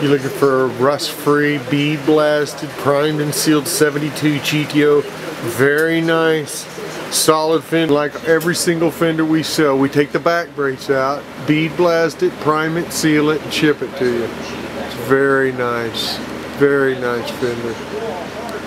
You're looking for a rust-free, bead blasted, primed and sealed 72 GTO. Very nice, solid fender. Like every single fender we sell, we take the back brace out, bead blast it, prime it, seal it, and ship it to you. It's very nice, very nice fender.